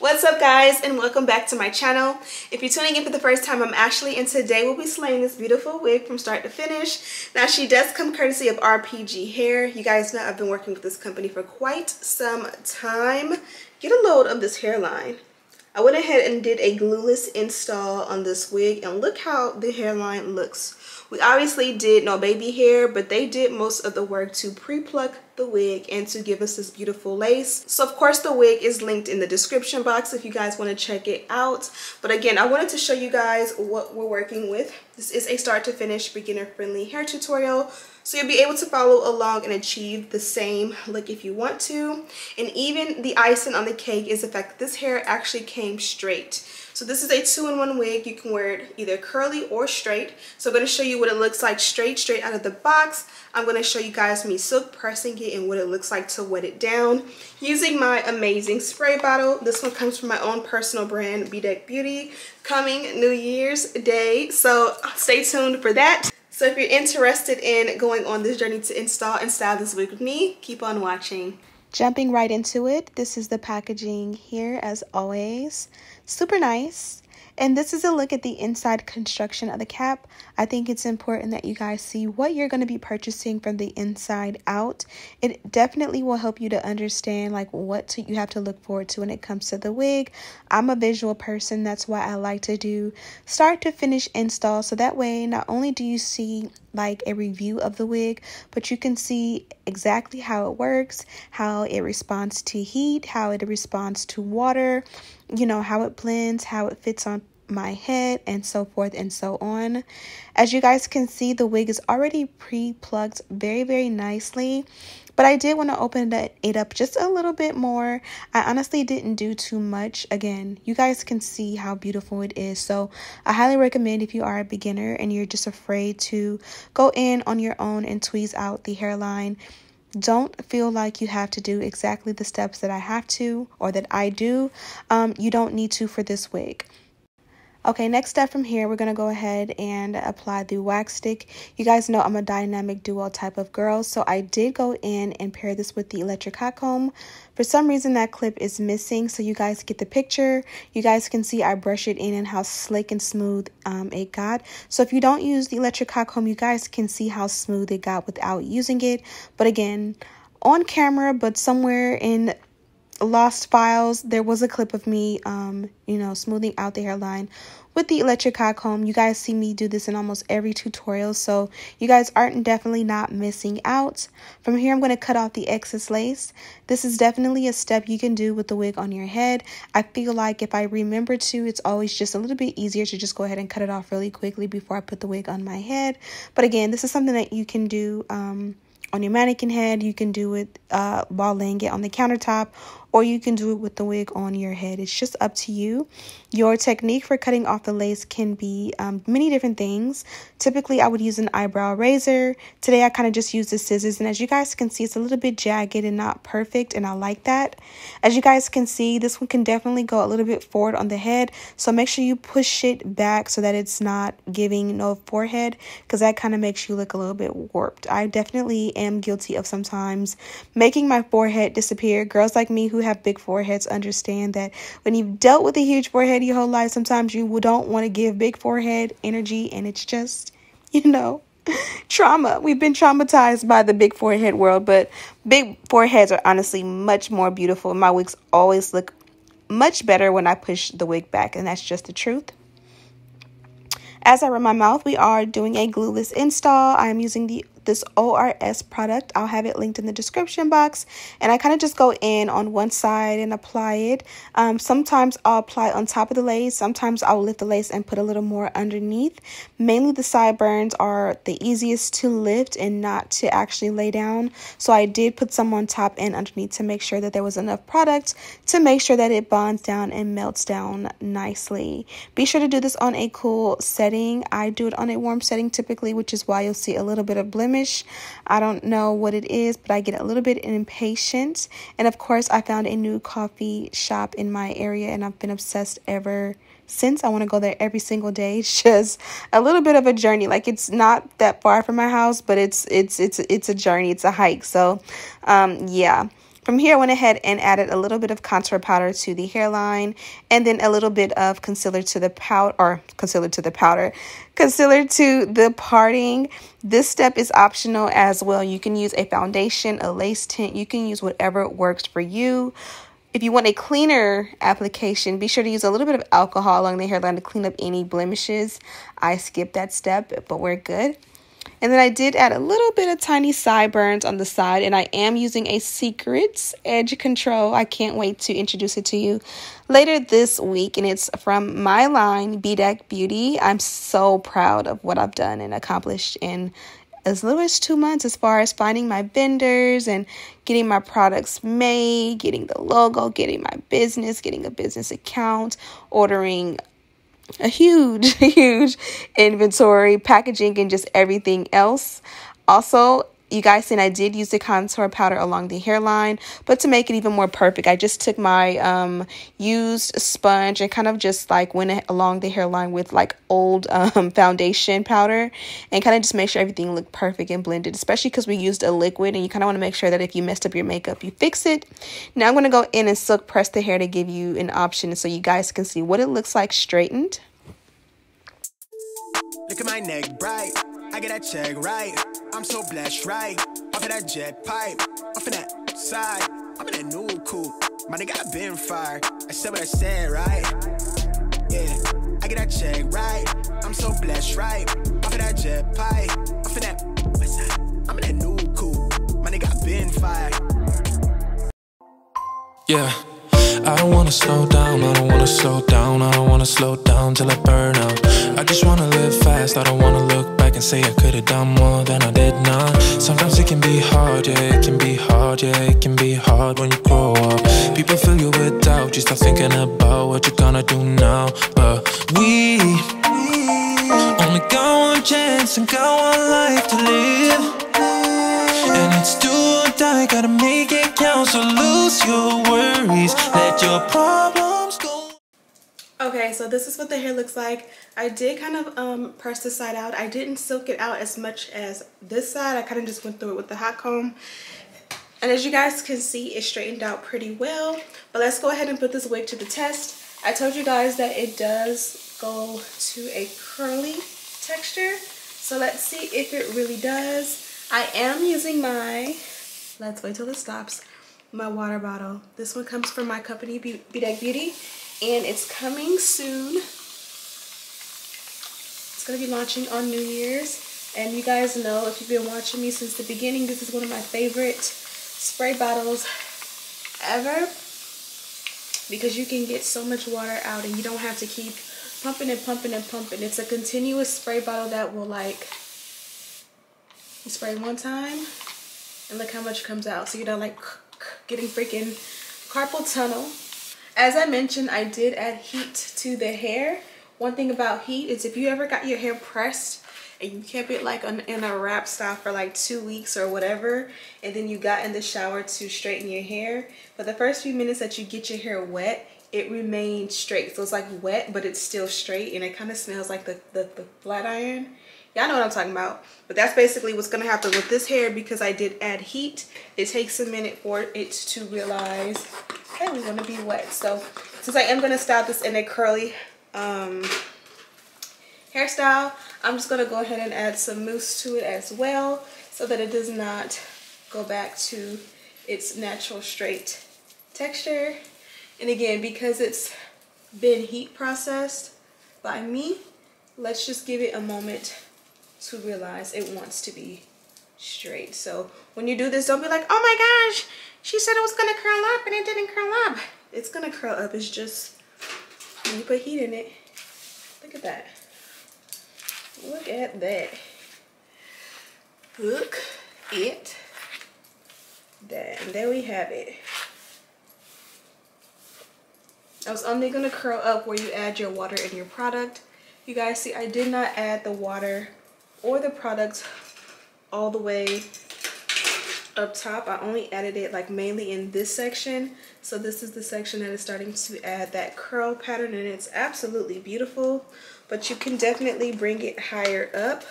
What's up guys and welcome back to my channel. If you're tuning in for the first time, I'm Ashley and today we'll be slaying this beautiful wig from start to finish. Now she does come courtesy of RPG Hair. You guys know I've been working with this company for quite some time. Get a load of this hairline. I went ahead and did a glueless install on this wig and look how the hairline looks. We obviously did no baby hair, but they did most of the work to pre-pluck the wig and to give us this beautiful lace. So of course the wig is linked in the description box if you guys want to check it out. But again, I wanted to show you guys what we're working with. This is a start to finish beginner friendly hair tutorial. So you'll be able to follow along and achieve the same look if you want to. And even the icing on the cake is the fact that this hair actually came straight. So this is a two-in-one wig. You can wear it either curly or straight. So I'm going to show you what it looks like straight, straight out of the box. I'm going to show you guys me silk pressing it and what it looks like to wet it down using my amazing spray bottle. This one comes from my own personal brand, Bedeck Beauty, coming New Year's Day. So stay tuned for that. So if you're interested in going on this journey to install and style this wig with me, keep on watching. Jumping right into it, this is the packaging here as always. Super nice. And this is a look at the inside construction of the cap. I think it's important that you guys see what you're going to be purchasing from the inside out. It definitely will help you to understand like what to, you have to look forward to when it comes to the wig. I'm a visual person. That's why I like to do start to finish install. So that way, not only do you see like a review of the wig, but you can see exactly how it works, how it responds to heat, how it responds to water, you know, how it blends, how it fits on my head and so forth and so on. As you guys can see, the wig is already pre-plucked very, very nicely. But I did want to open it up just a little bit more. I honestly didn't do too much. Again, you guys can see how beautiful it is. So I highly recommend if you are a beginner and you're just afraid to go in on your own and tweeze out the hairline don't feel like you have to do exactly the steps that I have to or that I do. Um, you don't need to for this wig. Okay, next step from here, we're going to go ahead and apply the wax stick. You guys know I'm a dynamic duo type of girl, so I did go in and pair this with the electric hot comb. For some reason, that clip is missing, so you guys get the picture. You guys can see I brush it in and how slick and smooth um, it got. So if you don't use the electric hot comb, you guys can see how smooth it got without using it. But again, on camera, but somewhere in lost files there was a clip of me um you know smoothing out the hairline with the electric hot comb. You guys see me do this in almost every tutorial so you guys aren't definitely not missing out. From here i'm going to cut off the excess lace. This is definitely a step you can do with the wig on your head. I feel like if i remember to it's always just a little bit easier to just go ahead and cut it off really quickly before i put the wig on my head. But again this is something that you can do um on your mannequin head. You can do it uh, while laying it on the countertop or you can do it with the wig on your head. It's just up to you. Your technique for cutting off the lace can be um, many different things. Typically, I would use an eyebrow razor. Today, I kind of just use the scissors, and as you guys can see, it's a little bit jagged and not perfect, and I like that. As you guys can see, this one can definitely go a little bit forward on the head, so make sure you push it back so that it's not giving no forehead, because that kind of makes you look a little bit warped. I definitely am guilty of sometimes making my forehead disappear. Girls like me who have big foreheads understand that when you've dealt with a huge forehead your whole life, sometimes you don't want to give big forehead energy, and it's just, you know, trauma. We've been traumatized by the big forehead world, but big foreheads are honestly much more beautiful. My wigs always look much better when I push the wig back, and that's just the truth. As I run my mouth, we are doing a glueless install. I am using the this ORS product. I'll have it linked in the description box. And I kind of just go in on one side and apply it. Um, sometimes I'll apply on top of the lace. Sometimes I'll lift the lace and put a little more underneath. Mainly the sideburns are the easiest to lift and not to actually lay down. So I did put some on top and underneath to make sure that there was enough product to make sure that it bonds down and melts down nicely. Be sure to do this on a cool setting. I do it on a warm setting typically, which is why you'll see a little bit of blemish I don't know what it is, but I get a little bit impatient. And of course, I found a new coffee shop in my area and I've been obsessed ever since I want to go there every single day. It's just a little bit of a journey. Like it's not that far from my house, but it's it's it's it's a journey. It's a hike. So, um yeah. From here, I went ahead and added a little bit of contour powder to the hairline and then a little bit of concealer to the powder or concealer to the powder, concealer to the parting. This step is optional as well. You can use a foundation, a lace tint. You can use whatever works for you. If you want a cleaner application, be sure to use a little bit of alcohol along the hairline to clean up any blemishes. I skipped that step, but we're good. And then I did add a little bit of tiny sideburns on the side, and I am using a Secrets Edge Control. I can't wait to introduce it to you later this week, and it's from my line, Bedeck Beauty. I'm so proud of what I've done and accomplished in as little as two months as far as finding my vendors and getting my products made, getting the logo, getting my business, getting a business account, ordering a huge, huge inventory, packaging, and just everything else. Also, you guys seen I did use the contour powder along the hairline, but to make it even more perfect, I just took my um, used sponge and kind of just like went along the hairline with like old um, foundation powder and kind of just make sure everything looked perfect and blended, especially because we used a liquid and you kind of want to make sure that if you messed up your makeup, you fix it. Now I'm going to go in and silk press the hair to give you an option so you guys can see what it looks like straightened. Look at my neck bright. I get that check right. I'm so blessed, right? Off of that jet pipe, off of that side. I'm in a new coupe. My nigga, I been fired. I said what I said, right? Yeah, I get that check right. I'm so blessed, right? Off of that jet pipe, off of that west side. I'm in that new coupe. My nigga, I been fired. Yeah. I don't wanna slow down, I don't wanna slow down, I don't wanna slow down till I burn out. I just wanna live fast, I don't wanna look back and say I could've done more than I did now. Sometimes it can be hard, yeah, it can be hard, yeah, it can be hard when you grow up. People fill you with doubt, you start thinking about what you're gonna do now. But we only got one chance and got one life to live. And it's do or die, gotta make it count So lose your worries, let your problems Okay, so this is what the hair looks like. I did kind of um, press the side out. I didn't silk it out as much as this side. I kind of just went through it with the hot comb. And as you guys can see, it straightened out pretty well. But let's go ahead and put this wig to the test. I told you guys that it does go to a curly texture. So let's see if it really does. I am using my, let's wait till it stops, my water bottle. This one comes from my company, Bedeck Beauty, and it's coming soon. It's going to be launching on New Year's. And you guys know, if you've been watching me since the beginning, this is one of my favorite spray bottles ever. Because you can get so much water out and you don't have to keep pumping and pumping and pumping. It's a continuous spray bottle that will like you spray one time and look how much comes out. So you're not like getting freaking carpal tunnel. As I mentioned, I did add heat to the hair. One thing about heat is if you ever got your hair pressed and you kept it like in a wrap style for like two weeks or whatever and then you got in the shower to straighten your hair for the first few minutes that you get your hair wet it remains straight so it's like wet but it's still straight and it kind of smells like the, the, the flat iron Y'all know what I'm talking about. But that's basically what's going to happen with this hair because I did add heat. It takes a minute for it to realize, hey, we want to be wet. So since I am going to style this in a curly um, hairstyle, I'm just going to go ahead and add some mousse to it as well so that it does not go back to its natural straight texture. And again, because it's been heat processed by me, let's just give it a moment to realize it wants to be straight. So when you do this, don't be like, oh my gosh, she said it was gonna curl up and it didn't curl up. It's gonna curl up, it's just when you put heat in it. Look at that. Look at that. Look it. That. And there we have it. I was only gonna curl up where you add your water in your product. You guys see, I did not add the water or the product all the way up top. I only added it like mainly in this section. So this is the section that is starting to add that curl pattern and it's absolutely beautiful. But you can definitely bring it higher up.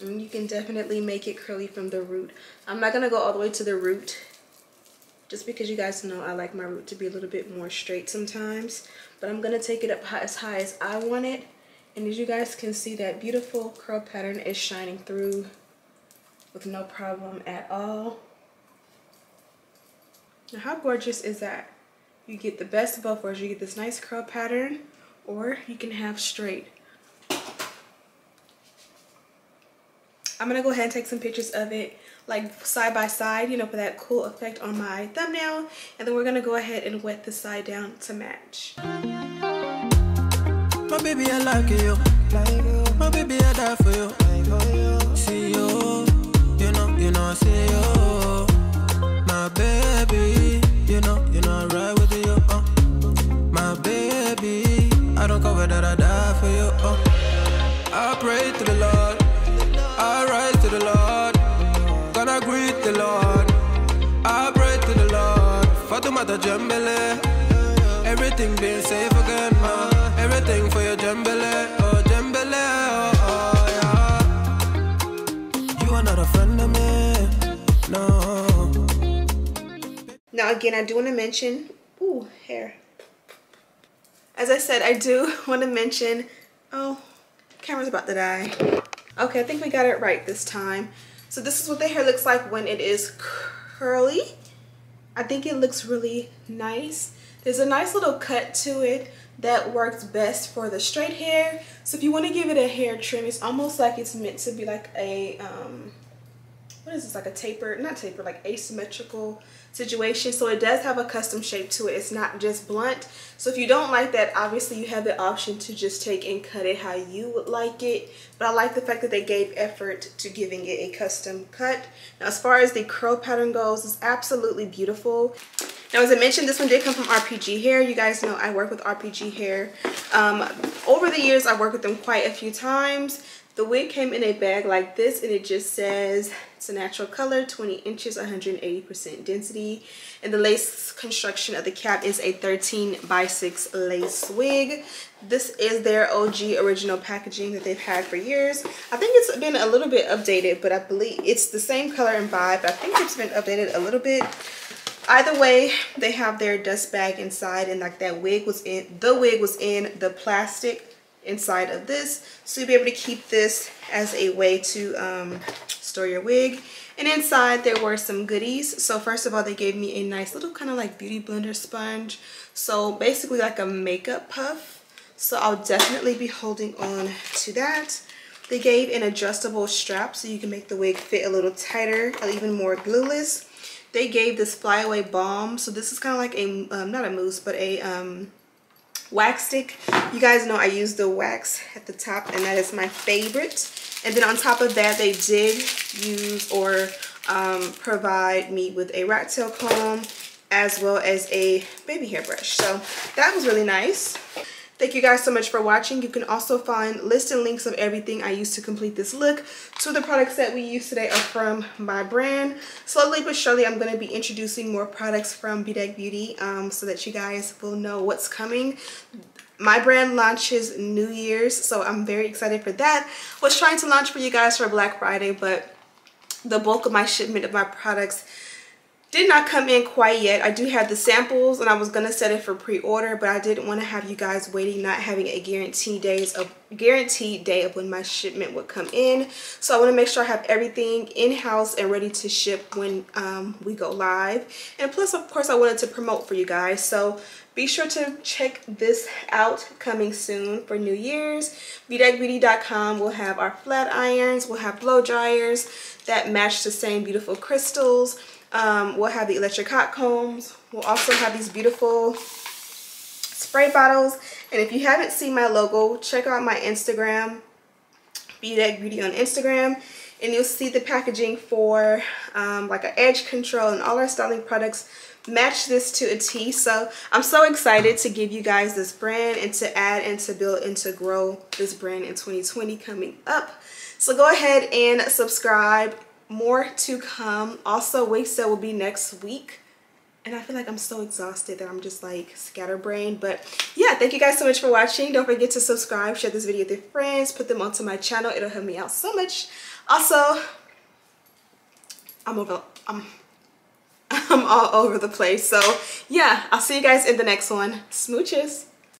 And you can definitely make it curly from the root. I'm not going to go all the way to the root just because you guys know I like my root to be a little bit more straight sometimes. But I'm going to take it up as high as I want it. And as you guys can see, that beautiful curl pattern is shining through with no problem at all. Now how gorgeous is that? You get the best of both worlds. You get this nice curl pattern or you can have straight. I'm gonna go ahead and take some pictures of it like side by side, you know, for that cool effect on my thumbnail. And then we're gonna go ahead and wet the side down to match. My baby, I like you. My baby, I die for you. See you, you know, you know, see you. My baby, you know, you know, right with you. Uh. My baby, I don't cover that I die for you. Uh. I pray to the Lord. Everything being safe again, uh, everything for your oh oh, oh yeah. You are not a friend of me, no. Now again, I do want to mention, ooh, hair. As I said, I do want to mention, oh, camera's about to die. Okay, I think we got it right this time. So this is what the hair looks like when it is curly. I think it looks really nice. There's a nice little cut to it that works best for the straight hair. So if you want to give it a hair trim, it's almost like it's meant to be like a, um, what is this, like a taper, not taper, like asymmetrical situation. So it does have a custom shape to it. It's not just blunt. So if you don't like that, obviously you have the option to just take and cut it how you would like it. But I like the fact that they gave effort to giving it a custom cut. Now as far as the curl pattern goes, it's absolutely beautiful. Now, as I mentioned, this one did come from RPG Hair. You guys know I work with RPG Hair. Um, over the years, I worked with them quite a few times. The wig came in a bag like this and it just says it's a natural color, 20 inches, 180% density. And the lace construction of the cap is a 13 by 6 lace wig. This is their OG original packaging that they've had for years. I think it's been a little bit updated, but I believe it's the same color and vibe. I think it's been updated a little bit. Either way, they have their dust bag inside and like that wig was in, the wig was in the plastic inside of this. So you'll be able to keep this as a way to um, store your wig. And inside there were some goodies. So first of all, they gave me a nice little kind of like beauty blender sponge. So basically like a makeup puff. So I'll definitely be holding on to that. They gave an adjustable strap so you can make the wig fit a little tighter, even more glueless. They gave this flyaway balm. So this is kind of like a, um, not a mousse, but a um, wax stick. You guys know I use the wax at the top and that is my favorite. And then on top of that, they did use or um, provide me with a rat tail comb as well as a baby hairbrush. So that was really nice. Thank you guys so much for watching. You can also find lists and links of everything I used to complete this look. Two of the products that we use today are from my brand. Slowly but surely, I'm going to be introducing more products from Bedeck Beauty um, so that you guys will know what's coming. My brand launches New Year's, so I'm very excited for that. Was trying to launch for you guys for Black Friday, but the bulk of my shipment of my products did not come in quite yet. I do have the samples and I was going to set it for pre-order, but I didn't want to have you guys waiting, not having a guaranteed days of guaranteed day of when my shipment would come in. So I want to make sure I have everything in-house and ready to ship when um, we go live. And plus, of course, I wanted to promote for you guys. So be sure to check this out coming soon for New Year's. BedeckBeauty.com will have our flat irons, we'll have blow dryers that match the same beautiful crystals. Um, we'll have the electric hot combs. We'll also have these beautiful spray bottles. And if you haven't seen my logo, check out my Instagram, Bedeck Beauty on Instagram. And you'll see the packaging for um, like an edge control and all our styling products match this to a T. So I'm so excited to give you guys this brand and to add and to build and to grow this brand in 2020 coming up. So go ahead and subscribe more to come. Also, wig sale will be next week. and I feel like I'm so exhausted that I'm just like scatterbrained. But yeah, thank you guys so much for watching. Don't forget to subscribe, share this video with your friends, put them onto my channel. It'll help me out so much. Also, I'm over, I'm, I'm all over the place. So yeah, I'll see you guys in the next one. Smooches.